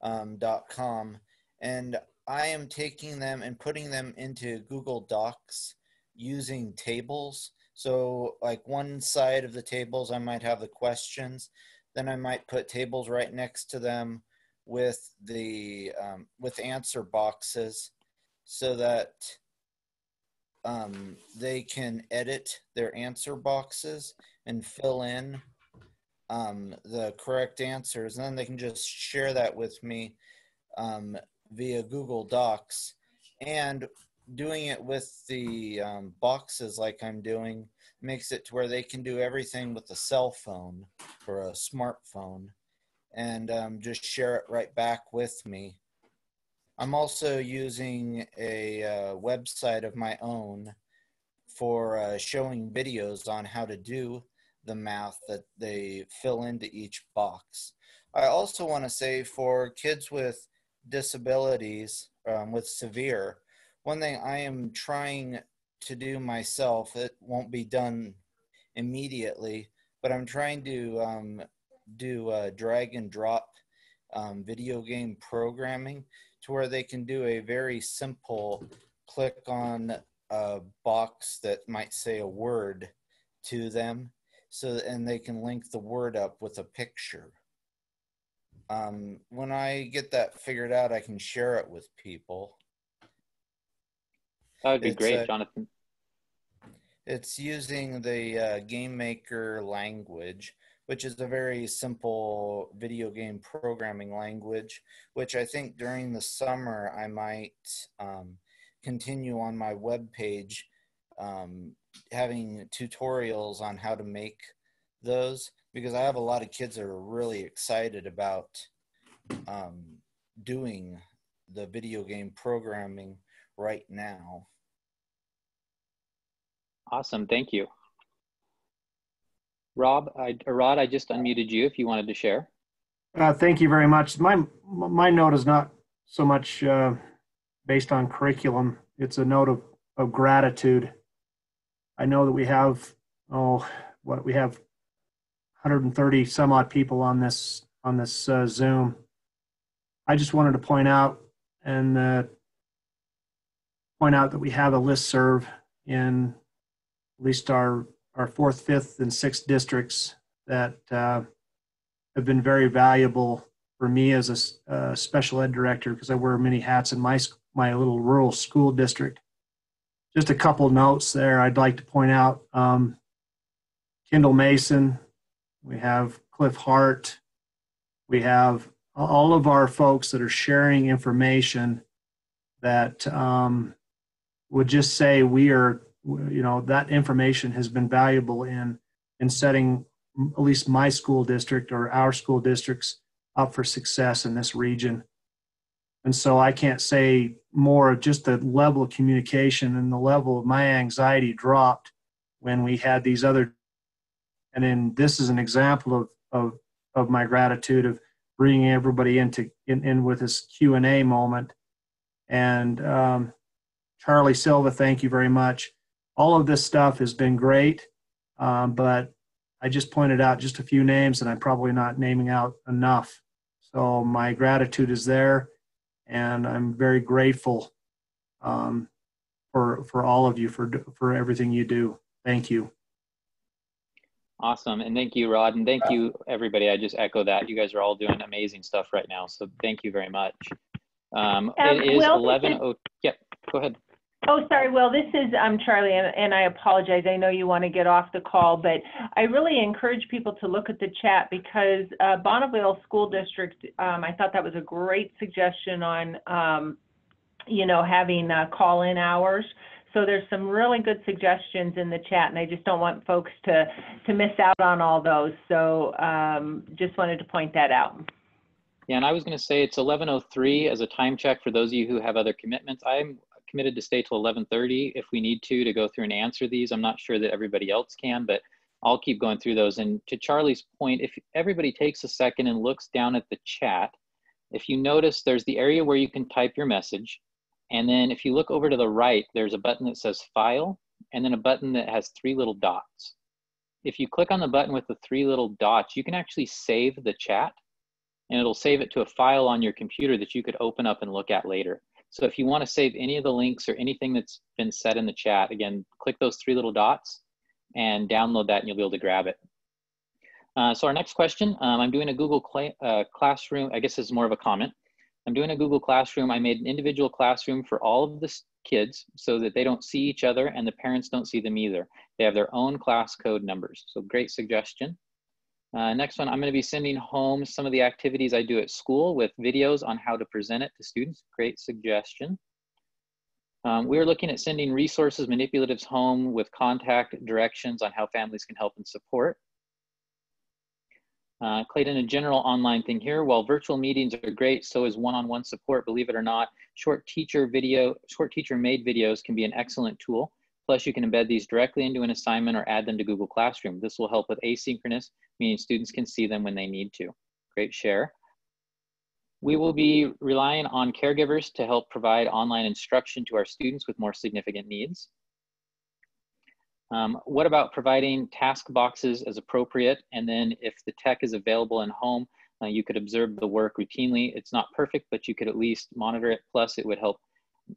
um, .com, and I am taking them and putting them into Google Docs using tables. So, like one side of the tables, I might have the questions. Then I might put tables right next to them with the um, with answer boxes, so that um, they can edit their answer boxes and fill in um, the correct answers. And then they can just share that with me um, via Google Docs. And doing it with the um, boxes like I'm doing makes it to where they can do everything with a cell phone or a smartphone and um, just share it right back with me. I'm also using a uh, website of my own for uh, showing videos on how to do the math that they fill into each box. I also want to say for kids with disabilities, um, with severe, one thing I am trying to do myself, it won't be done immediately, but I'm trying to um, do uh, drag and drop um, video game programming to where they can do a very simple click on a box that might say a word to them so and they can link the word up with a picture. Um, when i get that figured out i can share it with people. That would be It's, great uh, jonathan it's using the uh, game maker language which is a very simple video game programming language, which I think during the summer I might um, continue on my web page um, having tutorials on how to make those because I have a lot of kids that are really excited about um, doing the video game programming right now. Awesome thank you rob I, rod i just unmuted you if you wanted to share Uh, thank you very much. My my note is not so much uh, based on curriculum. It's a note of, of gratitude. I know that we have oh what we have 130 some odd people on this on this uh, Zoom. I just wanted to point out and uh, point out that we have a list serve in at least our our fourth, fifth, and sixth districts that uh, have been very valuable for me as a uh, special ed director because I wear many hats in my my little rural school district. Just a couple notes there I'd like to point out. Um, Kendall Mason, we have Cliff Hart, we have all of our folks that are sharing information that um, would just say we are, you know, that information has been valuable in in setting at least my school district or our school districts up for success in this region. And so I can't say more of just the level of communication and the level of my anxiety dropped when we had these other. And then this is an example of, of, of my gratitude of bringing everybody into in, in with this Q and A moment. And um, Charlie Silva, thank you very much. All of this stuff has been great, um, but I just pointed out just a few names, and I'm probably not naming out enough. So my gratitude is there, and I'm very grateful um, for for all of you for for everything you do. Thank you. Awesome. And thank you, Rod. And thank you, everybody. I just echo that. You guys are all doing amazing stuff right now. So thank you very much. Um, Um, it is Will, this 11. is- Oh, yeah, go ahead. Oh, sorry. Well, this is um, Charlie, and, and I apologize. I know you want to get off the call, but I really encourage people to look at the chat because uh, Bonneville School District, um, I thought that was a great suggestion on um, you know, having uh, call-in hours. So there's some really good suggestions in the chat, and I just don't want folks to to miss out on all those. So um, just wanted to point that out. Yeah, and I was going to say it's 11:03 as a time check for those of you who have other commitments. I'm committed to stay till 11:30 if we need to to go through and answer these. I'm not sure that everybody else can, but I'll keep going through those. And to Charlie's point, if everybody takes a second and looks down at the chat, if you notice there's the area where you can type your message. And then if you look over to the right, there's a button that says file and then a button that has three little dots. If you click on the button with the three little dots, you can actually save the chat and it'll save it to a file on your computer that you could open up and look at later. So if you want to save any of the links or anything that's been said in the chat, again, click those three little dots and download that and you'll be able to grab it. Uh, so our next question, um, I'm doing a Google Cl uh, Classroom, I guess this is more of a comment. I'm doing a Google Classroom. I made an individual classroom for all of the kids so that they don't see each other and the parents don't see them either. They have their own class code numbers. So great suggestion. Uh, next one, I'm gonna be sending home some of the activities I do at school with videos on how to present it to students. Great suggestion. Um, we are looking at sending resources, manipulatives home with contact directions on how families can help and support. Uh, Clayton, a general online thing here. While virtual meetings are great, so is one-on-one -on -one support. Believe it or not, short teacher video, short teacher made videos can be an excellent tool. Plus, you can embed these directly into an assignment or add them to Google Classroom. This will help with asynchronous, meaning students can see them when they need to. Great share. We will be relying on caregivers to help provide online instruction to our students with more significant needs. Um, what about providing task boxes as appropriate? And then if the tech is available in home, uh, you could observe the work routinely. It's not perfect, but you could at least monitor it. Plus it would help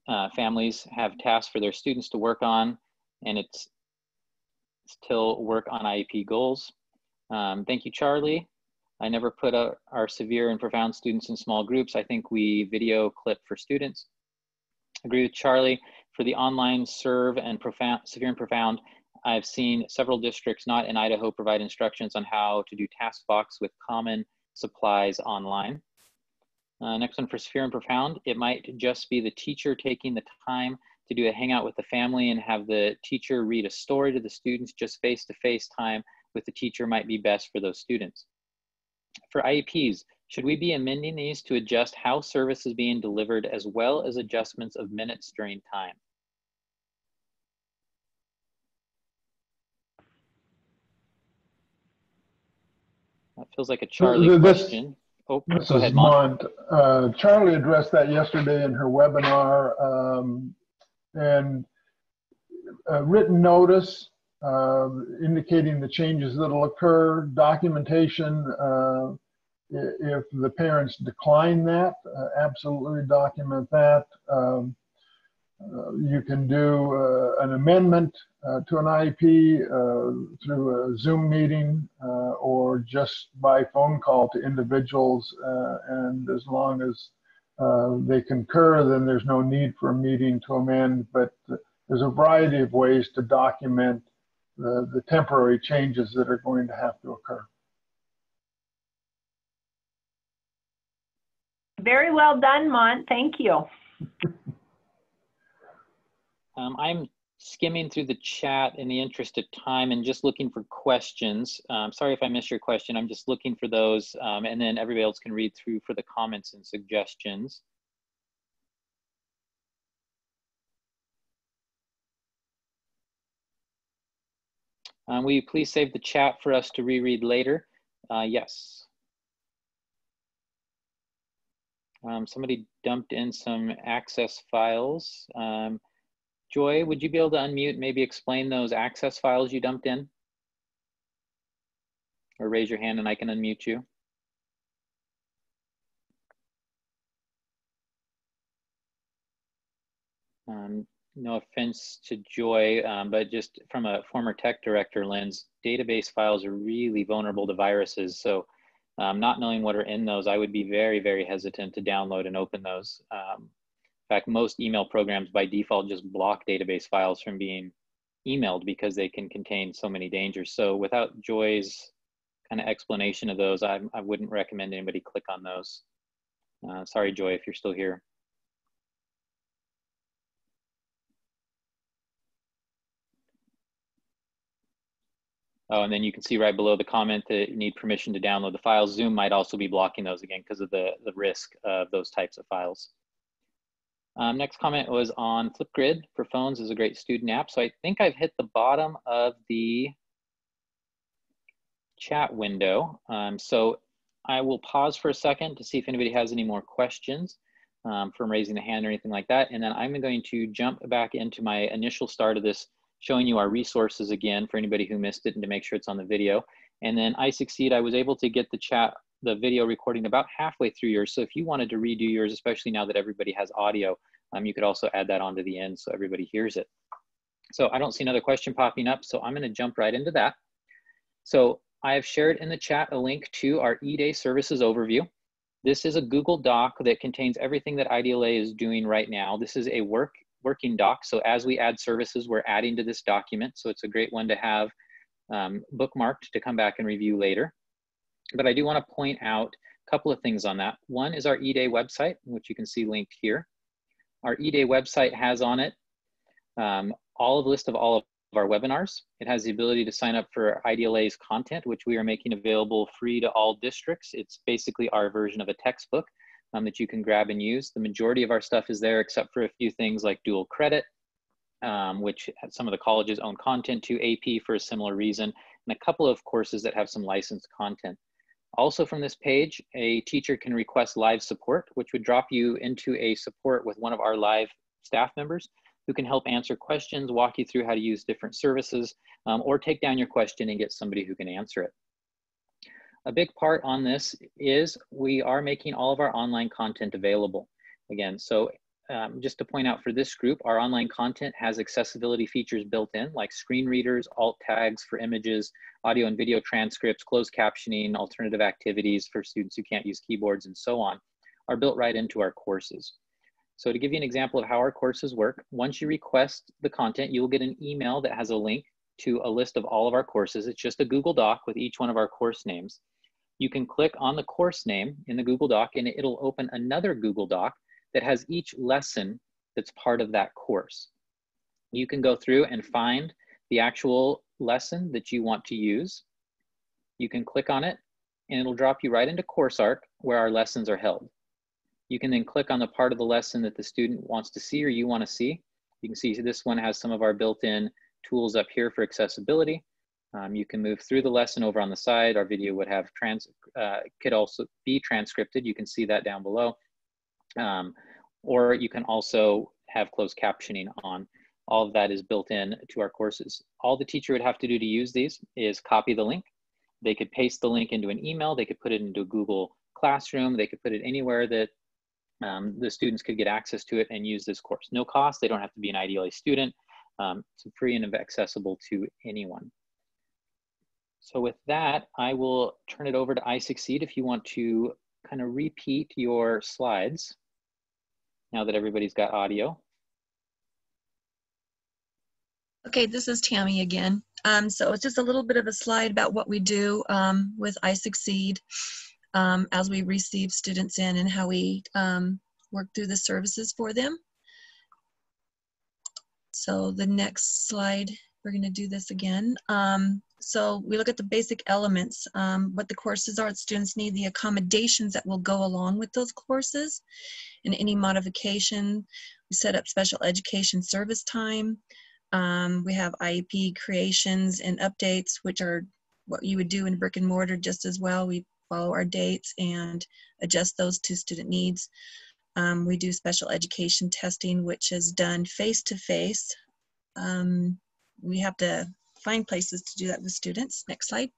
uh, families have tasks for their students to work on and it's still work on IEP goals. Um, thank you, Charlie. I never put our, severe and profound students in small groups. I think we video clip for students. Agree with Charlie. For the online serve and profound, severe and profound, I've seen several districts not in Idaho provide instructions on how to do task box with common supplies online. Uh, next one for severe and profound, it might just be the teacher taking the time to do a hangout with the family and have the teacher read a story to the students just face-to-face time with the teacher might be best for those students. For IEPs, should we be amending these to adjust how service is being delivered as well as adjustments of minutes during time? That feels like a Charlie this, question. Oh, this go ahead, Mont. Uh, Charlie addressed that yesterday in her webinar, um, and a written notice uh, indicating the changes that'll occur, documentation. Uh, if the parents decline that, uh, absolutely document that. Um, uh, you can do uh, an amendment uh, to an IEP through a Zoom meeting or just by phone call to individuals. and as long as they concur, then there's no need for a meeting to amend. But there's a variety of ways to document the, the temporary changes that are going to have to occur. Very well done, Mont. Thank you. um, I'm skimming through the chat in the interest of time and just looking for questions. Um, sorry if I missed your question. I'm just looking for those um, and then everybody else can read through for the comments and suggestions. Um, will you please save the chat for us to reread later? Uh, yes. Um, somebody dumped in some access files. Joy, would you be able to unmute, maybe explain those access files you dumped in? Or raise your hand and I can unmute you. Um, no offense to Joy, um, but just from a former tech director lens, database files are really vulnerable to viruses. So um, not knowing what are in those, I would be very, very hesitant to download and open those. Um, fact, most email programs by default just block database files from being emailed because they can contain so many dangers. So without Joy's kind of explanation of those, I, I wouldn't recommend anybody click on those. Uh, sorry, Joy, if you're still here. Oh, and then you can see right below the comment that you need permission to download the files. Zoom might also be blocking those again because of the, the risk of those types of files. Um, next comment was on Flipgrid for phones is a great student app. So I think I've hit the bottom of the chat window. Um, so I will pause for a second to see if anybody has any more questions um, from raising the hand or anything like that. And then I'm going to jump back into my initial start of this, showing you our resources again for anybody who missed it and to make sure it's on the video. And then iSucceed, I was able to get the chat, the video recording about halfway through yours. So if you wanted to redo yours, especially now that everybody has audio, um, you could also add that onto the end so everybody hears it. So I don't see another question popping up, so I'm gonna jump right into that. So I have shared in the chat a link to our eDay services overview. This is a Google Doc that contains everything that IDLA is doing right now. This is a work working doc. So as we add services, we're adding to this document. So it's a great one to have um, bookmarked to come back and review later. But I do want to point out a couple of things on that. One is our eDay website, which you can see linked here. Our eDay website has on it um, all of the list of all of our webinars. It has the ability to sign up for IDLA's content, which we are making available free to all districts. It's basically our version of a textbook um, that you can grab and use. The majority of our stuff is there except for a few things like dual credit, um, which some of the colleges own content to AP for a similar reason, and a couple of courses that have some licensed content. Also from this page, a teacher can request live support, which would drop you into a support with one of our live staff members who can help answer questions, walk you through how to use different services, um, or take down your question and get somebody who can answer it. A big part on this is we are making all of our online content available. Again, so um, just to point out for this group, our online content has accessibility features built in, like screen readers, alt tags for images, audio and video transcripts, closed captioning, alternative activities for students who can't use keyboards, and so on, are built right into our courses. So to give you an example of how our courses work, once you request the content, you will get an email that has a link to a list of all of our courses. It's just a Google Doc with each one of our course names. You can click on the course name in the Google Doc and it'll open another Google Doc that has each lesson that's part of that course. You can go through and find the actual lesson that you want to use. You can click on it and it'll drop you right into CourseArc where our lessons are held. You can then click on the part of the lesson that the student wants to see or you want to see. You can see this one has some of our built-in tools up here for accessibility. Um, you can move through the lesson over on the side. Our video would have trans, uh, could also be transcripted. You can see that down below. Um, or you can also have closed captioning on. All of that is built in to our courses. All the teacher would have to do to use these is copy the link. They could paste the link into an email. They could put it into a Google Classroom. They could put it anywhere that um, the students could get access to it and use this course. No cost. They don't have to be an IDLA student. Um, it's free and accessible to anyone. So with that, I will turn it over to iSucceed if you want to kind of repeat your slides now that everybody's got audio. Okay, this is Tammy again. Um, so it's just a little bit of a slide about what we do um, with iSucceed um, as we receive students in and how we um, work through the services for them. So the next slide, we're gonna do this again. Um, so we look at the basic elements, um, what the courses are that students need, the accommodations that will go along with those courses, and any modification. We set up special education service time. Um, we have IEP creations and updates, which are what you would do in brick and mortar just as well. We follow our dates and adjust those to student needs. Um, we do special education testing, which is done face-to-face. Um, we have to find places to do that with students. Next slide.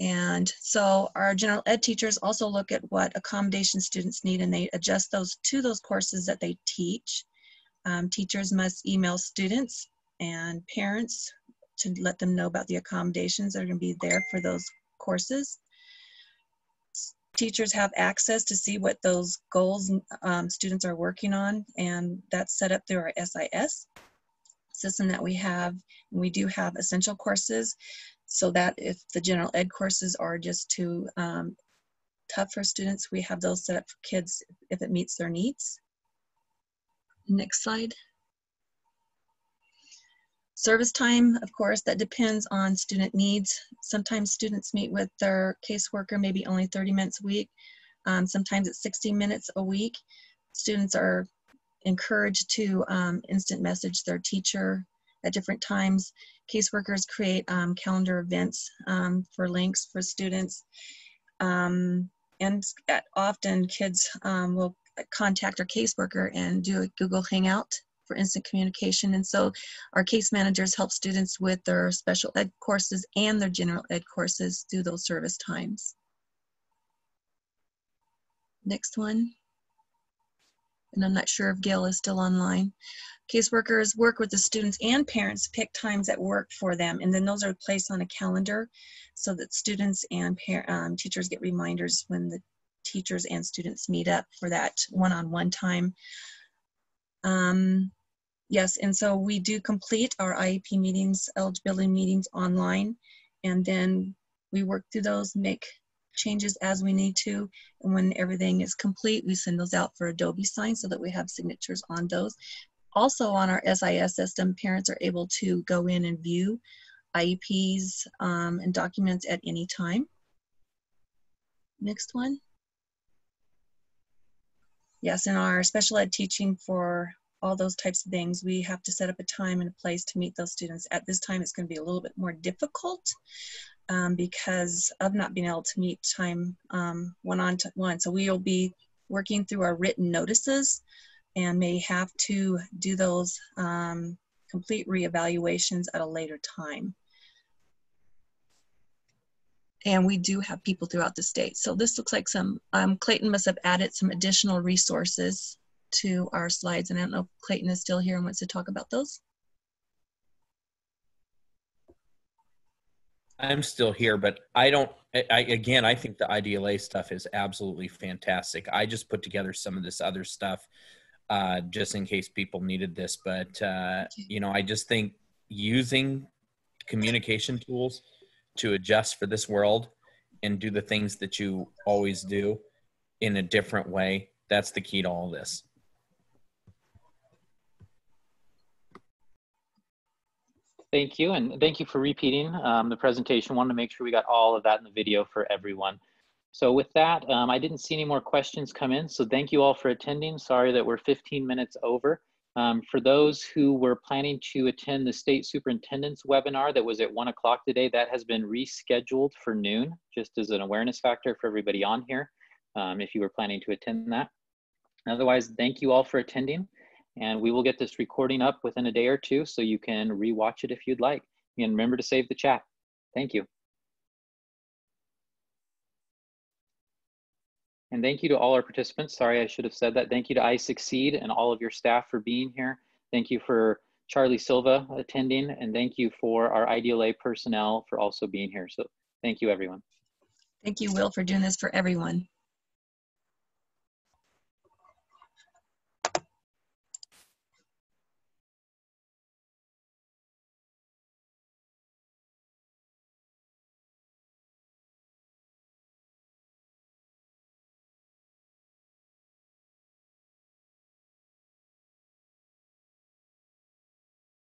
And so our general ed teachers also look at what accommodation students need and they adjust those to those courses that they teach. Um, teachers must email students and parents to let them know about the accommodations that are going to be there for those courses. Teachers have access to see what those goals um, students are working on, and that's set up through our SIS system that we have. We do have essential courses so that if the general ed courses are just too um, tough for students, we have those set up for kids if it meets their needs. Next slide. Service time, of course, that depends on student needs. Sometimes students meet with their caseworker maybe only 30 minutes a week. Um, sometimes it's 60 minutes a week. Students are encouraged to um, instant message their teacher at different times. Caseworkers create um, calendar events um, for links for students. Um, and often kids um, will contact our caseworker and do a Google Hangout for instant communication. And so our case managers help students with their special ed courses and their general ed courses through those service times. Next one. And I'm not sure if Gail is still online. Caseworkers work with the students and parents pick times that work for them. And then those are placed on a calendar so that students and um, teachers get reminders when the teachers and students meet up for that one-on-one -on -one time. Um, Yes, and so we do complete our IEP meetings, eligibility meetings online, and then we work through those, make changes as we need to, and when everything is complete, we send those out for Adobe Sign so that we have signatures on those. Also on our SIS system, parents are able to go in and view IEPs um, and documents at any time. Next one. Yes, in our special ed teaching for all those types of things. We have to set up a time and a place to meet those students. At this time, it's going to be a little bit more difficult um, because of not being able to meet time um, one on one. So we will be working through our written notices and may have to do those um, complete reevaluations at a later time. And we do have people throughout the state. So this looks like some, um, Clayton must have added some additional resources to our slides. And I don't know if Clayton is still here and wants to talk about those. I'm still here, but I don't, I, again, I think the IDLA stuff is absolutely fantastic. I just put together some of this other stuff uh, just in case people needed this. But, uh, you know, I just think using communication tools to adjust for this world and do the things that you always do in a different way, that's the key to all this. Thank you, and thank you for repeating um, the presentation. Wanted to make sure we got all of that in the video for everyone. So with that, um, I didn't see any more questions come in, so thank you all for attending. Sorry that we're 15 minutes over. Um, for those who were planning to attend the state superintendent's webinar that was at one o'clock today, that has been rescheduled for noon, just as an awareness factor for everybody on here, um, if you were planning to attend that. Otherwise, thank you all for attending and we will get this recording up within a day or two so you can rewatch it if you'd like. And remember to save the chat. Thank you. And thank you to all our participants. Sorry, I should have said that. Thank you to iSucceed and all of your staff for being here. Thank you for Charlie Silva attending, and thank you for our IDLA personnel for also being here. So thank you, everyone. Thank you, Will, for doing this for everyone.